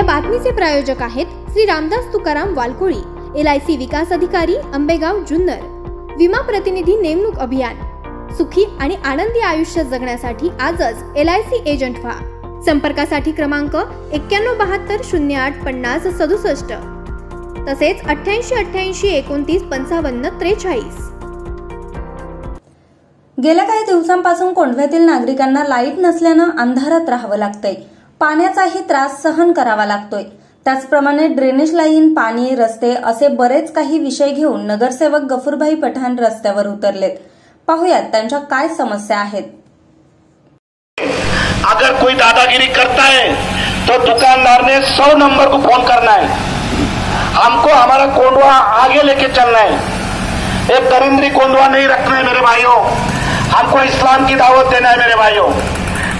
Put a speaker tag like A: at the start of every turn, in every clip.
A: या बातमीचे प्रायोजक आहेत Shri Ramdas Tukaram Walkoli L I C विकास अधिकारी आंबेगाव जुन्नर. विमा प्रतिनिधी नेमणूक अभियान. सुखी आणि आनंदी आयुष्य जगण्यासाठी आजच एल आय सी एजंट व्हा. संपर्कासाठी क्रमांक एक्क्याण्णव बहात्तर शून्य आठ पन्नास सदुसष्ट. तसेच अठ्ठ्याऐंशी अठ्ठ्याऐंशी एकोणतीस पंचावन्न त्रेचाळीस.
B: गेल्या काही दिवसांपासून कोंढव्यातील नागरिकांना लाइट नसल्यानं अंधारात राहावं लागतंय. पाण्याचाही त्रास सहन करावा लागतोय. त्याचप्रमाणे ड्रेनेज लाईन पाणी रस्ते असे बरेच काही विषय घेऊन नगरसेवक गफूरभाई पठाण रस्त्यावर उतरलेत. पाहुयात त्यांच्या काय समस्या आहेत.
C: अगर कोई दादागिरी करता है तो दुकानदार ने सौ नंबर को फोन करना है। हमको हमारा कोंडवा आगे लेके चलना है। एक दरिंद्री कोंडवा नहीं रखना है मेरे भाइयों। हमको इस्लाम की दावत देना है मेरे भाइयों।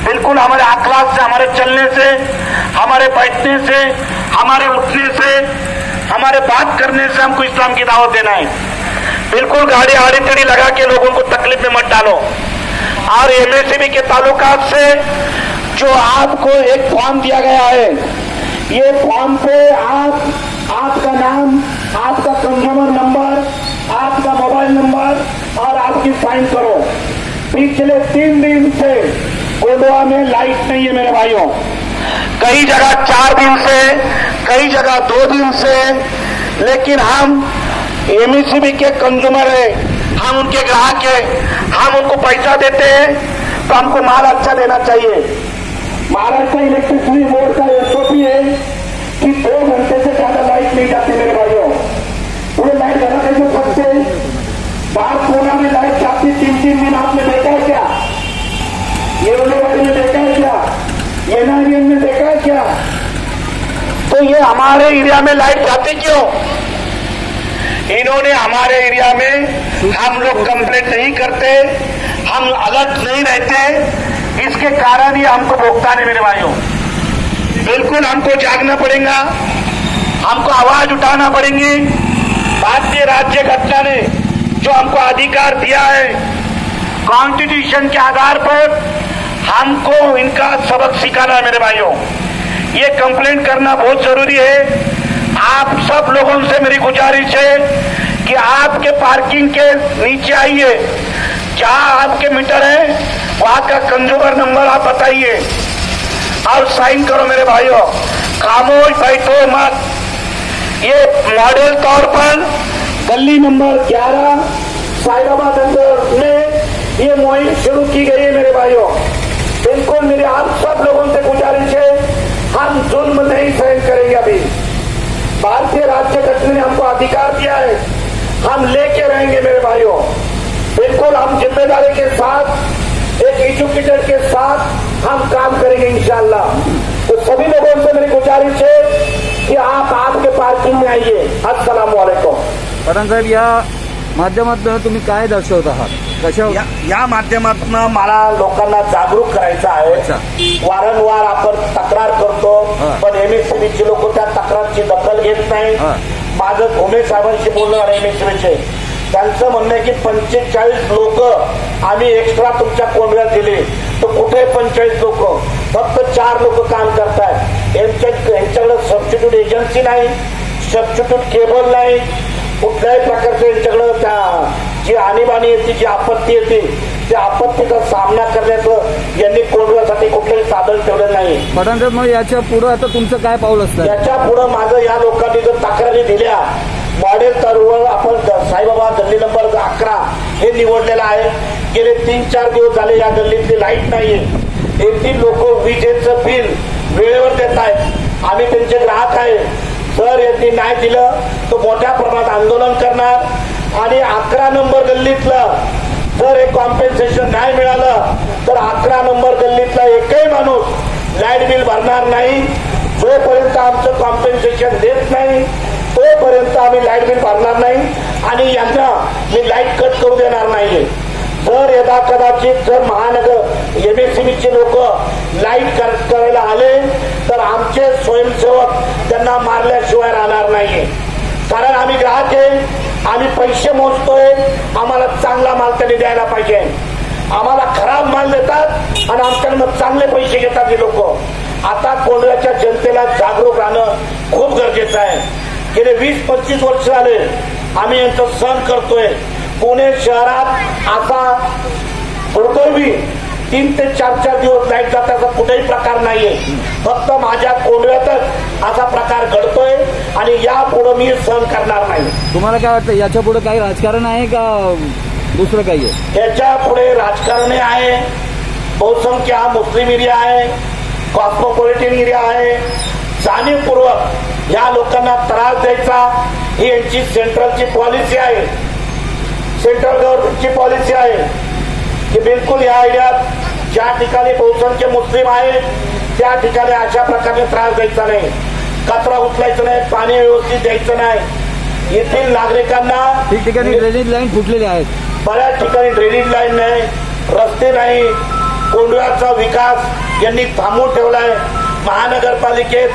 C: बिल्कुल हमारे अखलाक से, हमारे चलने से, हमारे बैठने से, हमारे उठने से, हमारे बात करने से हमको इस्लाम की दावत देना है। बिल्कुल गाड़ी आड़ी टेढ़ी लगा के लोगों को तकलीफ़ में मत डालो। और एमएससीबी के ताल्लुकात से जो आपको एक फॉर्म दिया गया है, ये फॉर्म पे आप, आपका नाम, आपका कंज्यूमर नंबर आपका मोबाइल नंबर और आपकी साइन करो। पिछले तीन दिन से गोडवा में लाइट नहीं है मेरे भाइयों। कई जगह चार दिन से, कई जगह दो दिन से, लेकिन हम एमईसीबी के कंज्यूमर है। हम उनके ग्राहक है। हम उनको पैसा देते हैं तो हमको माल अच्छा देना चाहिए। महाराष्ट्र इलेक्ट्रिसिटी बोर्ड का एसओपी है कि दो घंटे से ज़्यादा लाइट नहीं जाती मेरे भाइयों। पूरे लाइट घर कैसे सकते बाहर कोना में लाइट जाती तीन तीन दिन आपने देखा है क्या ये वाले में देखा है क्या एनआरएन में देखा क्या? तो ये हमारे एरिया में लाइट जाती क्यों? इन्होंने हमारे एरिया में हम लोग कंप्लेंट नहीं करते, हम अलर्ट नहीं रहते, इसके कारण ही हमको भुगतान है मेरे भाइयों बिल्कुल हमको जागना पड़ेगा, हमको आवाज़ उठाना पड़ेगी। भारतीय राज्य घटना ने जो हमको अधिकार दिया है कॉन्स्टिट्यूशन के आधार पर हमको इनका सबक सिखाना है मेरे भाइयों। ये कंप्लेंट करना बहुत ज़रूरी है। आप सब लोगों से मेरी गुजारिश है कि आपके पार्किंग के नीचे आइए। जहाँ आपके मीटर है, वहाँ का कंज्यूमर नंबर आप बताइए। और साइन करो मेरे भाइयों। खामोश बैठो मत। ये मॉडल तौर पर गली नंबर 11 साइबाबाद अंदर में ये मुहिम शुरू की गई है मेरे भाइयों। बिल्कुल मेरे आप सब लोगों से गुजारिश है? हम जुल्म नहीं सहन करेंगे अभी। भारतीय राज्य घटना ने हमको अधिकार दिया है। हम लेके रहेंगे मेरे भाइयों। बिल्कुल हम ज़िम्मेदारी के साथ, एक एजुकेटर के साथ हम काम करेंगे इंशाल्लाह। तो सभी लोगों से मेरी गुजारिश है कि आप आपके पार्किंग में आइए। वालेकुम
D: पठाण साहेब, या माध्यमातून तुम्ही काय दर्शवत आहात कशा
C: या, या माध्यमातून मला लोकांना जागरूक करायचं. आहे. वारंवार आपण तक्रार करतो. पण एमएससीबीची लोक त्या तक्रारची दखल घेत नाही. माझं घुमे साहेबांशी बोलणं एमएससीबीचे. त्यांचं म्हणणं आहे की पंचेचाळीस लोक आम्ही एक्स्ट्रा तुमच्या कोंडव्यात दिले. तर कुठे पंचेचाळीस लोक? फक्त चार लोक काम करतायत. यांच्या यांच्याकडे सबस्टिट्यूट एजन्सी नाही सबस्टिट्यूट केबल नाही. कुठल्याही प्रकारचं यांच्याकडं त्या जी आणीबाणी येते जी आपत्ती येते त्या आपत्तीचा सामना करण्याचं यांनी कोंडव्यासाठी कुठलंही साधन ठेवलं नाही.
D: साहेब मग याच्यापुढे आता तुमचं काय पाऊल असतं?
C: याच्यापुढे माझं या लोकांनी जर तक्रारी दिल्या मॉडेल तरुवर आपण साईबाबा गल्ली नंबर अकरा हे निवडलेलं आहे. गेले तीन चार दिवस झाले या गल्लीतली लाइट नाहीये. येथील लोक विजेचं बिल वेळेवर देत आहेत. आम्ही त्यांचे ग्राहक आहे. जर यांनी नाही दिलं तर मोठ्या प्रमाणात आंदोलन करणार. आणि अकरा नंबर गल्लीतलं जर हे कॉम्पेन्सेशन नाही मिळालं तर अकरा नंबर गल्लीतला एकही माणूस लाइट बिल भरणार नाही. जोपर्यंत आमचं कॉम्पेन्सेशन देत नाही तोपर्यंत आम्ही लाइट बिल भरणार नाही आणि यांना मी लाइट कट करू देणार नाहीये. जर यदा कदाचित जर महानगर एमएससीबीचे लोक लाइट करायला आले तर आमचे स्वयंसेवक त्यांना मारल्याशिवाय राहणार नाहीये. कारण आम्ही ग्राहक आहे आम्ही पैसे मोजतोय आम्हाला चांगला माल त्यांनी द्यायला पाहिजे. आम्हाला खराब माल देतात आणि आमच्याकडनं चांगले पैसे घेतात हे लोक. आता कोंढव्याच्या जनतेला जागरूक राहणं खूप गरजेचं आहे. गेले वीस पंचवीस वर्ष झाले आम्ही यांचं सहन करतोय. पुणे शहरात आता दुर्दैवी तीन ते चार चार दिवस लाइट जाताचा कुठेही प्रकार नाहीये. फक्त माझ्या कोंडव्यातच असा प्रकार घडतो. आणि यापुढे मी सहन करणार नाही.
D: तुम्हाला काय वाटतं याच्यापुढे काही राजकारण आहे का दुसरं काही आहे?
C: याच्यापुढे राजकारणी आहे बहुसंख्य हा मुस्लिम एरिया आहे कॉस्मोपॉलिटन एरिया आहे जाणीवपूर्वक या लोकांना त्रास द्यायचा ही यांची सेंट्रलची पॉलिसी आहे. सेंट्रल गव्हर्नमेंटची पॉलिसी आहे की बिलकुल या एरियात ज्या ठिकाणी बहुसंख्य मुस्लिम आहे त्या ठिकाणी अशा प्रकारे त्रास द्यायचा नाही. कचरा उचलायचा नाही पाणी व्यवस्थित द्यायचं नाही. येथील नागरिकांना
D: ठिकठिकाणी ड्रेनेज लाईन फुटलेले आहेत.
C: बऱ्याच ठिकाणी ड्रेनेज लाईन नाही रस्ते नाही. कोंडव्याचा विकास यांनी थांबवून ठेवलाय. महानगरपालिकेत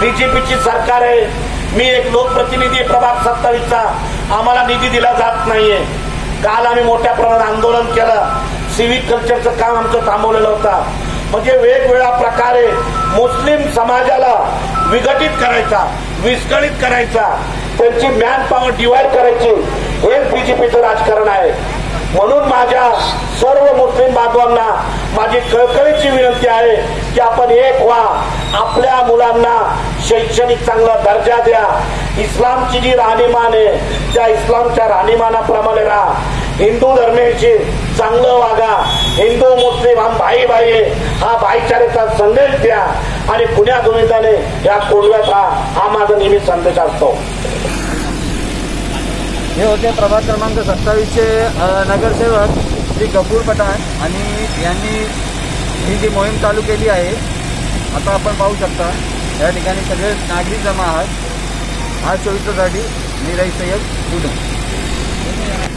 C: बीजेपीची सरकार आहे. मी एक लोकप्रतिनिधी प्रभाग सत्तावीसचा. आम्हाला निधी दिला जात नाहीये. काल आम्ही मोठ्या प्रमाणात आंदोलन केलं. सिव्हिक कल्चरचं काम आमचं थांबवलेलं होतं. म्हणजे वेगवेगळ्या प्रकारे मुस्लिम समाजाला विघटित करायचा विस्कळीत करायचा त्यांची मॅन पॉवर डिवाइड करायची हेच बीजेपीचं राजकारण आहे. म्हणून माझ्या सर्व मुस्लिम बांधवांना माझी कळकळीची विनंती आहे की आपण एक व्हा आपल्या मुलांना शैक्षणिक चांगला दर्जा द्या. इस्लामची जी राहणीमान आहे त्या इस्लामच्या राहणीमानाप्रमाणे राहा. हिंदू धर्मेशी चांगलं वागा. हिंदू मुस्लिम हा भाई भाई आहे. हा भाईचारेचा संदेश द्या. आणि पुण्या गोविंदाने या कोडव्याचा हा माझा नेहमी संदेश असतो.
D: हे होते प्रभाग क्रमांक सत्तावीसचे नगरसेवक श्री कपूर पठाण आणि यांनी ही जी मोहीम चालू केली आहे आता आपण पाहू शकता या ठिकाणी सगळे नागरिक जमा आहात. आज चोवीससाठी मी सय्यद बुधन